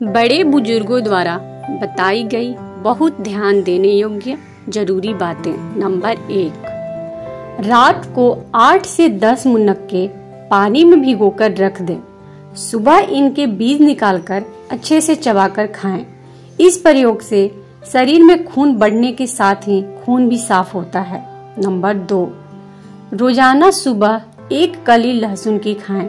बड़े बुज़ुर्गों द्वारा बताई गई बहुत ध्यान देने योग्य ज़रूरी बातें। नंबर एक, रात को आठ से दस मुनक्के पानी में भिगोकर रख दें। सुबह इनके बीज निकालकर अच्छे से चबाकर खाएँ। इस प्रयोग से शरीर में खून बढ़ने के साथ ही खून भी साफ़ होता है। नंबर दो, रोज़ाना सुबह एक कली लहसुन की खाएँ।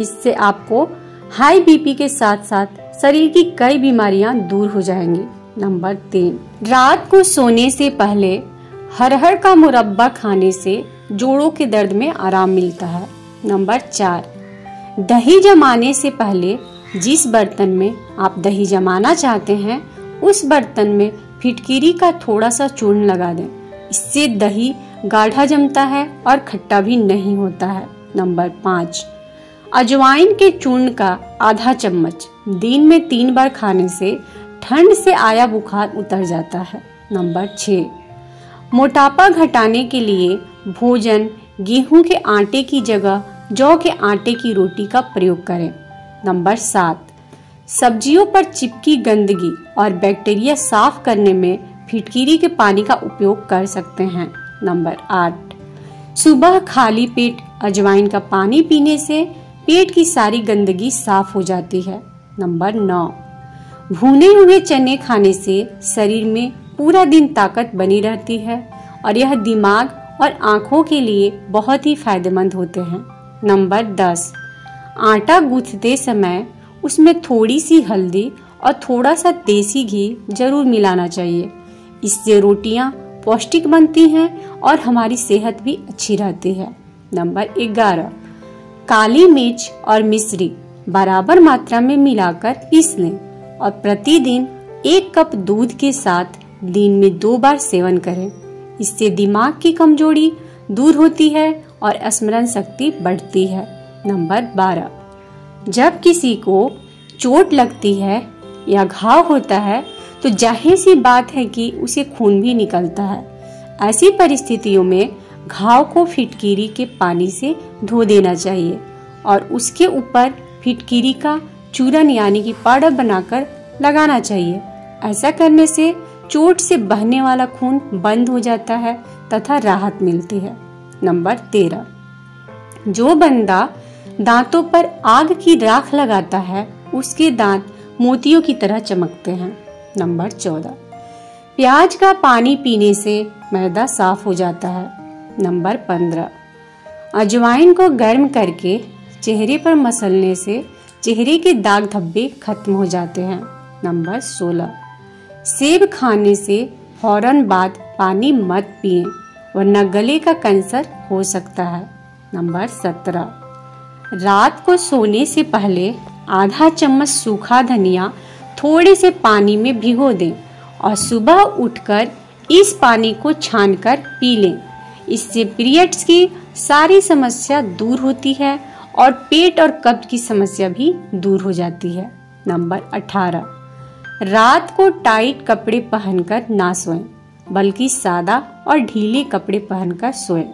इससे आपको हाई बीपी के साथ साथ शरीर की कई बीमारियाँ दूर हो जाएँगी। नंबर तीन, रात को सोने से पहले हरहर का मुरब्बा खाने से जोड़ों के दर्द में आराम मिलता है। नंबर चार, दही जमाने से पहले जिस बर्तन में आप दही जमाना चाहते हैं, उस बर्तन में फिटकीरी का थोड़ा सा चूर्ण लगा दें। इससे दही गाढ़ा जमता है और खट्टा भी नहीं होता है। नंबर पाँच अजवाइन के चूर्ण का आधा चम्मच दिन में तीन बार खाने से ठंड से आया बुखार उतर जाता है। नंबर छ मोटापा घटाने के लिए भोजन गेहूँ के आटे की जगह जौ के आटे की रोटी का प्रयोग करें। नंबर सात। सब्जियों पर चिपकी गंदगी और बैक्टीरिया साफ़ करने में फिटकीरी के पानी का उपयोग कर सकते हैं। नंबर आठ। सुबह खाली पेट अजवाइन का पानी पीने से पेट की सारी गंदगी साफ़ हो जाती है। नंबर नौ। भुने हुए चने खाने से शरीर में पूरा दिन ताकत बनी रहती है और यह दिमाग और आँखों के लिए बहुत ही फ़ायदेमंद होते हैं। नंबर दस। आटा गूंथते समय उसमें थोड़ी सी हल्दी और थोड़ा सा देसी घी ज़रूर मिलाना चाहिए। इससे रोटियाँ पौष्टिक बनती हैं और हमारी सेहत भी अच्छी रहती है। नंबर ग्यारह। काली मिर्च और मिश्री बराबर मात्रा में मिलाकर पीस लें और प्रतिदिन एक कप दूध के साथ दिन में दो बार सेवन करें। इससे दिमाग की कमज़ोरी दूर होती है और स्मरण शक्ति बढ़ती है। नंबर बारह। जब किसी को चोट लगती है या घाव होता है तो ज़ाहिर सी बात है कि उसे खून भी निकलता है। ऐसी परिस्थितियों में घाव को फिटकीरी के पानी से धो देना चाहिए और उसके ऊपर फिटकीरी का चूरन यानी कि पाउडर बनाकर लगाना चाहिए। ऐसा करने से चोट से बहने वाला खून बंद हो जाता है तथा राहत मिलती है। नंबर तेरह। जो बंदा दांतों पर आग की राख लगाता है, उसके दांत मोतियों की तरह चमकते हैं। नंबर चौदह। प्याज का पानी पीने से मैदा साफ़ हो जाता है। नंबर पंद्रह। अजवाइन को गर्म करके चेहरे पर मसलने से चेहरे के दाग धब्बे खत्म हो जाते हैं। नंबर सोलह। सेब खाने से फ़ौरन बाद पानी मत पिए, वरना गले का कैंसर हो सकता है। नंबर सत्रह। रात को सोने से पहले आधा चम्मच सूखा धनिया थोड़े से पानी में भिगो दें और सुबह उठकर इस पानी को छानकर पी लें। इससे पीरियड्स की सारी समस्या दूर होती है और पेट और कब्ज की समस्या भी दूर हो जाती है। नंबर 18 रात को टाइट कपड़े पहनकर ना सोएँ, बल्कि सादा और ढीले कपड़े पहनकर सोएँ।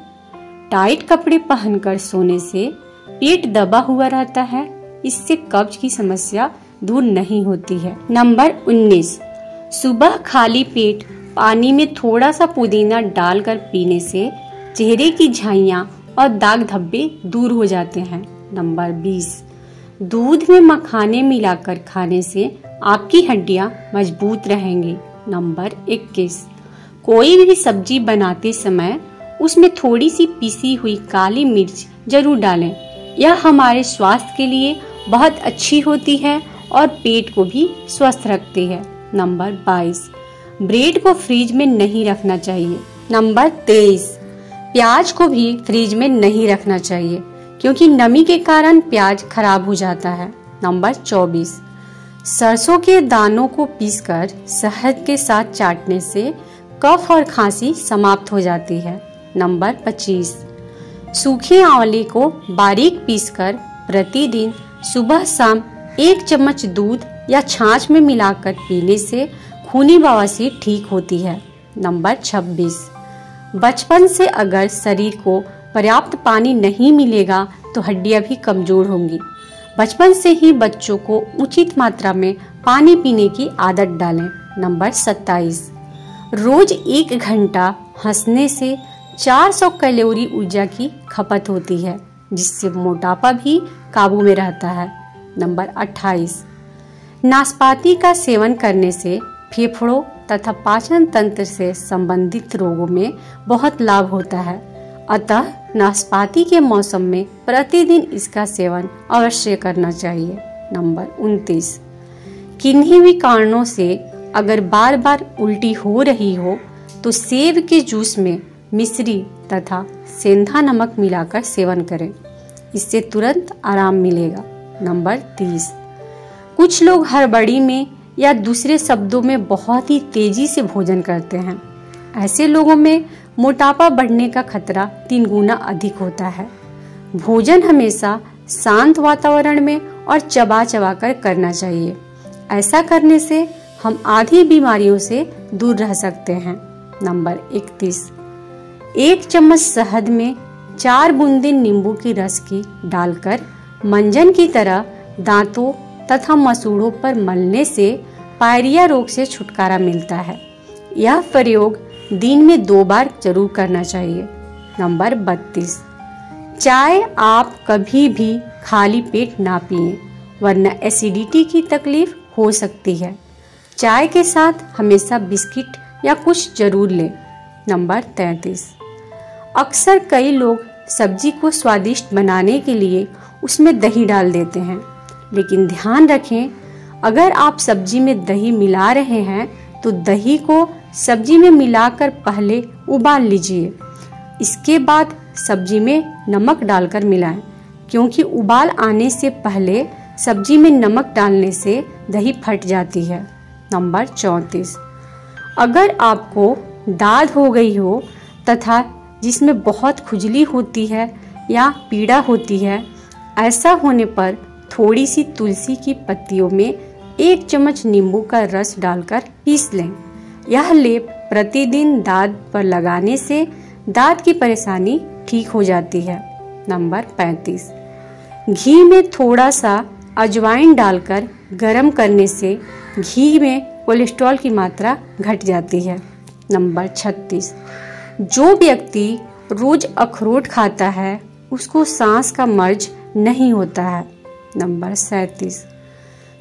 टाइट कपड़े पहनकर सोने से पेट दबा हुआ रहता है, इससे कब्ज की समस्या दूर नहीं होती है। नंबर 19 सुबह खाली पेट पानी में थोड़ा सा पुदीना डालकर पीने से चेहरे की झाइया और दाग धब्बे दूर हो जाते हैं। नंबर 20 दूध में मखाने मिलाकर खाने से आपकी हड्डियाँ मज़बूत रहेंगी। नंबर 21 कोई भी सब्ज़ी बनाते समय उसमें थोड़ी सी पीसी हुई काली मिर्च ज़रूर डालें। यह हमारे स्वास्थ्य के लिए बहुत अच्छी होती है और पेट को भी स्वस्थ रखती है। नंबर 22 ब्रेड को फ्रिज में नहीं रखना चाहिए। नंबर 23 प्याज को भी फ्रिज में नहीं रखना चाहिए, क्योंकि नमी के कारण प्याज खराब हो जाता है। नंबर 24 सरसों के दानों को पीसकर शहद के साथ चाटने से कफ और खांसी समाप्त हो जाती है। नंबर 25 सूखे आंवले को बारीक पीसकर प्रतिदिन सुबह शाम एक चम्मच दूध या छाछ में मिलाकर पीने से खूनी बवासीर ठीक होती है। नंबर 26 बचपन से अगर शरीर को पर्याप्त पानी नहीं मिलेगा तो हड्डियाँ भी कमज़ोर होंगी। बचपन से ही बच्चों को उचित मात्रा में पानी पीने की आदत डालें। नंबर सत्ताईस। रोज एक घंटा हंसने से 400 कैलोरी ऊर्जा की खपत होती है, जिससे मोटापा भी काबू में रहता है। नंबर 28 नाशपाती का सेवन करने से फेफड़ों तथा पाचन तंत्र से संबंधित रोगों में बहुत लाभ होता है। अतः नाशपाती के मौसम में प्रतिदिन इसका सेवन अवश्य करना चाहिए। नंबर उनतीस। किन्हीं भी कारणों से अगर बार बार उल्टी हो रही हो तो सेब के जूस में मिश्री तथा सेंधा नमक मिलाकर सेवन करें। इससे तुरंत आराम मिलेगा। नंबर तीस। कुछ लोग हड़बड़ी में या दूसरे शब्दों में बहुत ही तेज़ी से भोजन करते हैं। ऐसे लोगों में मोटापा बढ़ने का खतरा तीन गुना अधिक होता है। भोजन हमेशा शांत वातावरण में और चबा चबा कर करना चाहिए। ऐसा करने से हम आधी बीमारियों से दूर रह सकते हैं। नंबर इकतीस। एक चम्मच शहद में चार बूंदे नींबू की रस की डालकर, मंजन की तरह दांतों तथा मसूड़ों पर मलने से पायरिया रोग से छुटकारा मिलता है। यह प्रयोग दिन में दो बार ज़रूर करना चाहिए। नंबर बत्तीस। चाय आप कभी भी खाली पेट ना पिए, वरना एसिडिटी की तकलीफ़ हो सकती है। चाय के साथ हमेशा बिस्किट या कुछ ज़रूर लें। नंबर तैतीस। अक्सर कई लोग सब्ज़ी को स्वादिष्ट बनाने के लिए उसमें दही डाल देते हैं। लेकिन ध्यान रखें, अगर आप सब्ज़ी में दही मिला रहे हैं तो दही को सब्ज़ी में मिलाकर पहले उबाल लीजिए। इसके बाद सब्ज़ी में नमक डालकर मिलाएँ, क्योंकि उबाल आने से पहले सब्ज़ी में नमक डालने से दही फट जाती है। नंबर चौतीस। अगर आपको दाद हो गई हो तथा जिसमें बहुत खुजली होती है या पीड़ा होती है, ऐसा होने पर थोड़ी सी तुलसी की पत्तियों में एक चम्मच नींबू का रस डालकर पीस लें। यह लेप प्रतिदिन दांत पर लगाने से दांत की परेशानी ठीक हो जाती है। नंबर 35 घी में थोड़ा सा अजवाइन डालकर गर्म करने से घी में कोलेस्ट्रॉल की मात्रा घट जाती है। नंबर 36 जो व्यक्ति रोज अखरोट खाता है, उसको सांस का मर्ज नहीं होता है। नंबर सैतीस।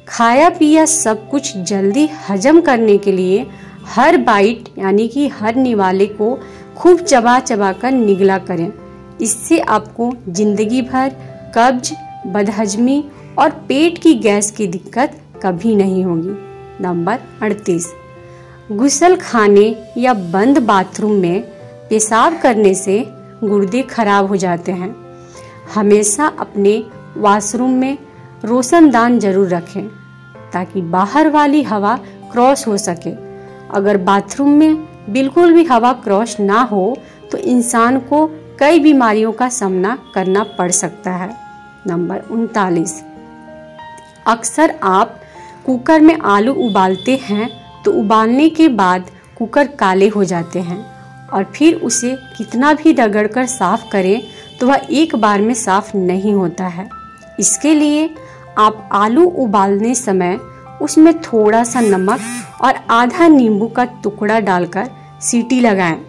खाया पिया सब कुछ जल्दी हजम करने के लिए हर बाइट, यानी कि हर निवाले को खूब चबा चबा कर निगला करें। इससे आपको ज़िंदगी भर कब्ज, बदहजमी और पेट की गैस की दिक्कत कभी नहीं होगी। नंबर अड़तीस। गुसल खाने या बंद बाथरूम में पेशाब करने से गुर्दे खराब हो जाते हैं। हमेशा अपने वॉशरूम में रोशनदान ज़रूर रखें, ताकि बाहर वाली हवा क्रॉस हो सके। अगर बाथरूम में बिल्कुल भी हवा क्रॉस ना हो तो इंसान को कई बीमारियों का सामना करना पड़ सकता है। नंबर उनतालीस। अक्सर आप कुकर में आलू उबालते हैं तो उबालने के बाद कुकर काले हो जाते हैं, और फिर उसे कितना भी रगड़कर साफ़ करें तो वह एक बार में साफ़ नहीं होता है। इसके लिए आप आलू उबालने समय उसमें थोड़ा सा नमक और आधा नींबू का टुकड़ा डालकर सीटी लगाएँ।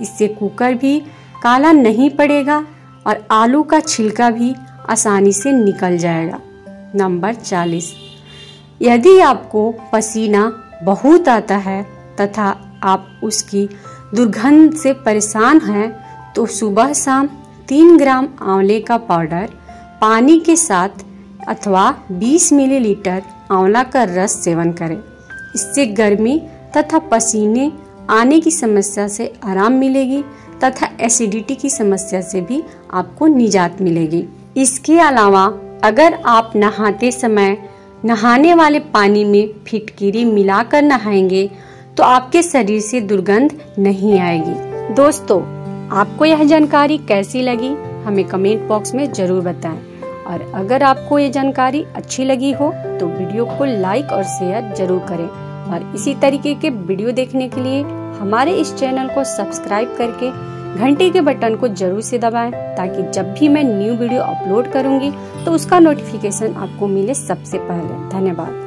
इससे कुकर भी काला नहीं पड़ेगा और आलू का छिलका भी आसानी से निकल जाएगा नंबर 40 यदि आपको पसीना बहुत आता है तथा आप उसकी दुर्गंध से परेशान हैं तो सुबह शाम तीन ग्राम आंवले का पाउडर पानी के साथ अथवा 20 मिलीलीटर आंवला का रस सेवन करें। इससे गर्मी तथा पसीने आने की समस्या से आराम मिलेगी तथा एसिडिटी की समस्या से भी आपको निजात मिलेगी। इसके अलावा अगर आप नहाते समय नहाने वाले पानी में फिटकिरी मिलाकर नहाएँगे तो आपके शरीर से दुर्गंध नहीं आएगी। दोस्तों, आपको यह जानकारी कैसी लगी? हमें कमेंट बॉक्स में ज़रूर बताएँ। और अगर आपको ये जानकारी अच्छी लगी हो तो वीडियो को लाइक और शेयर ज़रूर करें। और इसी तरीके के वीडियो देखने के लिए हमारे इस चैनल को सब्सक्राइब करके घंटे के बटन को ज़रूर से दबाएँ, ताकि जब भी मैं न्यू वीडियो अपलोड करूँगी तो उसका नोटिफिकेशन आपको मिले सबसे पहले। धन्यवाद।